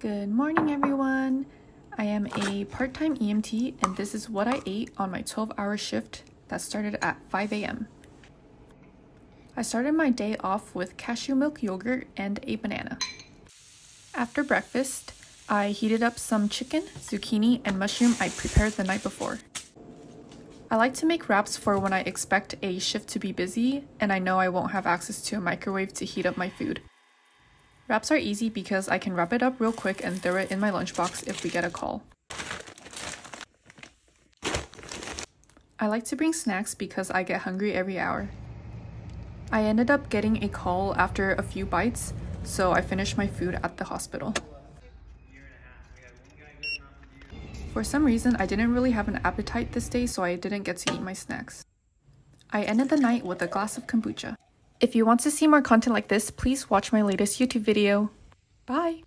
Good morning, everyone. I am a part time EMT, and this is what I ate on my 12 hour shift that started at 5 a.m. I started my day off with cashew milk yogurt and a banana. After breakfast, I heated up some chicken, zucchini, and mushroom I prepared the night before. I like to make wraps for when I expect a shift to be busy and I know I won't have access to a microwave to heat up my food. Wraps are easy because I can wrap it up real quick and throw it in my lunchbox if we get a call. I like to bring snacks because I get hungry every hour. I ended up getting a call after a few bites, so I finished my food at the hospital. For some reason, I didn't really have an appetite this day, so I didn't get to eat my snacks. I ended the night with a glass of kombucha. If you want to see more content like this, please watch my latest YouTube video. Bye!